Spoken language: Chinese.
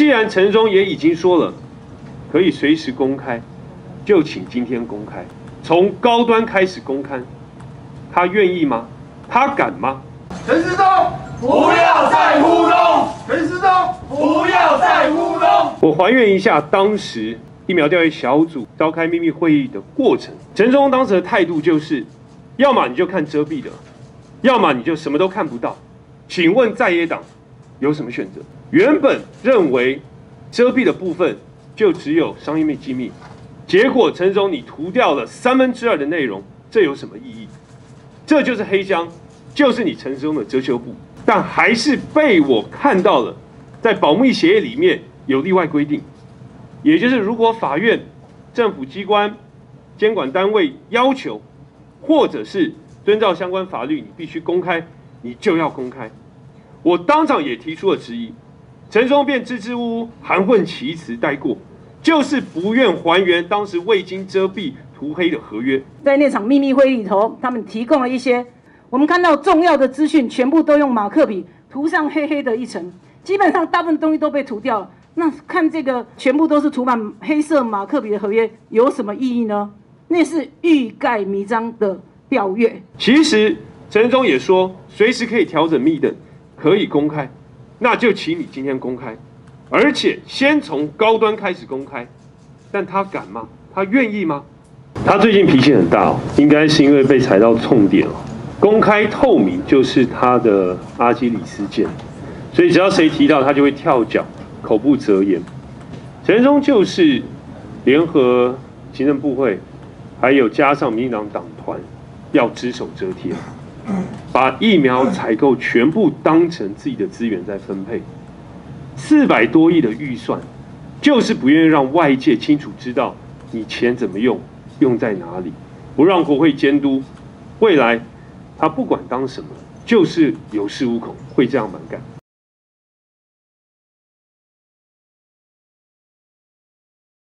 既然陈忠也已经说了，可以随时公开，就请今天公开，从高端开始公开，他愿意吗？他敢吗？陈世忠，不要再糊弄！陈世忠，不要再糊弄！我还原一下当时疫苗调研小组召开秘密会议的过程。陈忠当时的态度就是，要么你就看遮蔽的，要么你就什么都看不到。请问在野党有什么选择？原本认为遮蔽的部分就只有商业秘密，结果陈总你涂掉了三分之二的内容，这有什么意义？这就是黑箱，就是你陈忠的遮羞布，但还是被我看到了，在保密协议里面有例外规定，也就是如果法院、政府机关、监管单位要求，或者是遵照相关法律，你必须公开，你就要公开。我当场也提出了质疑，陈松便支支吾吾、含混其辞带过，就是不愿还原当时未经遮蔽涂黑的合约。在那场秘密会议里头，他们提供了一些我们看到重要的资讯，全部都用马克笔涂上黑黑的一层，基本上大部分东西都被涂掉了。那看这个全部都是涂满黑色马克笔的合约，有什么意义呢？那是欲盖弥彰的调阅。其实陈忠也说，随时可以调整密等，可以公开，那就请你今天公开，而且先从高端开始公开。但他敢吗？他愿意吗？他最近脾气很大哦，应该是因为被踩到痛点哦。公开透明就是他的阿基里斯腱，所以只要谁提到他就会跳脚，口不择言。陈忠就是联合行政部会，还有加上民进党党团，要只手遮天，把疫苗采购全部当成自己的资源在分配，四百多亿的预算，就是不愿意让外界清楚知道你钱怎么用，用在哪里，不让国会监督，未来他不管当什么，就是有恃无恐，会这样蛮干。